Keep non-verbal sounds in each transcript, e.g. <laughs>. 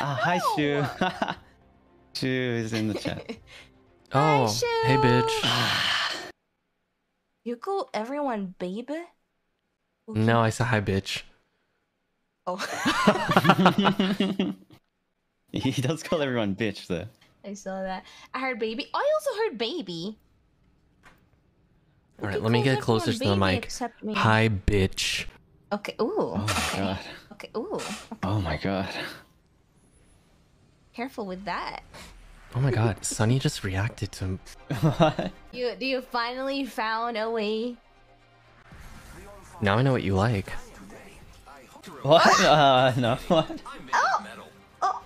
Ah, hi, Shu. <laughs> Shu is in the chat. <laughs> Oh, Shu. hey, bitch. <sighs> You call everyone baby? Okay. No, I said hi, bitch. Oh, <laughs> he does call everyone bitch, though. I saw that. I heard baby. I also heard baby. All right, let me get closer to the mic. me. Hi, bitch. Okay. Ooh. Oh my okay. god. Okay. Ooh. Oh my god. Careful with that. Oh my god, Sonny just reacted to. what? You do you finally found a way? Now I know what you like. What? <laughs> Uh, no, what? Oh. Oh.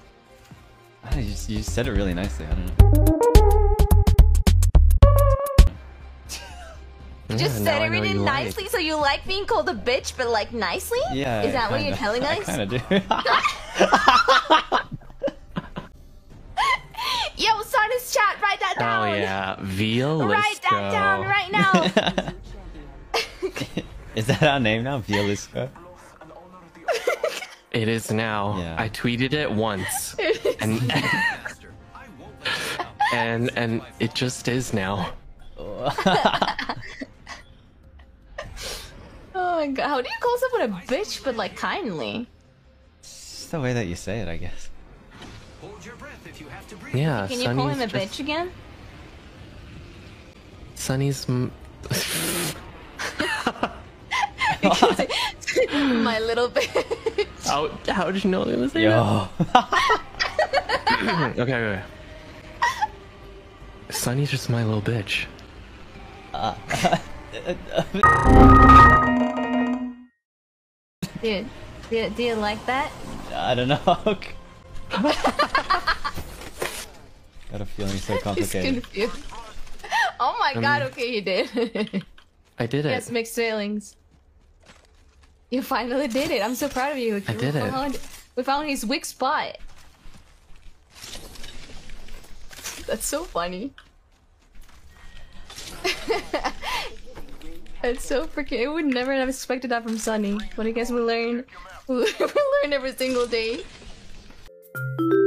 Know, you, you said it really nicely. I don't know. Yeah, Just now said I it really you like. nicely, so you like being called a bitch, but like nicely? Yeah. Is that what kinda. you're telling us? I us? kind of do. <laughs> <laughs> Yo, start his chat. Write that Oh down. yeah, Veal. Write that down right now. <laughs> <laughs> is that our name now? Vielisco? <laughs> It is now. Yeah. I tweeted it once, and and and it just is now. Oh my god, how do you call someone a bitch, but like kindly? It's the way that you say it, I guess. Yeah. Can you Sonny's call him a just- bitch again? Sonny's. m- <laughs> My little bitch. How how did you know they was there? Yo. <laughs> okay, <coughs> okay. okay. Sonny's just my little bitch. Dude, do you, do you like that? I don't know. <laughs> <laughs> Got a feeling so <laughs> complicated. <laughs> Oh my god, okay, you did. I did it. yes, mixed feelings. You finally did it. I'm so proud of you. I did we it. Found, we found his weak spot. That's so funny. That's so freaking. I would never have expected that from Sonny. But I guess we learn. We learn every single day. Thank you.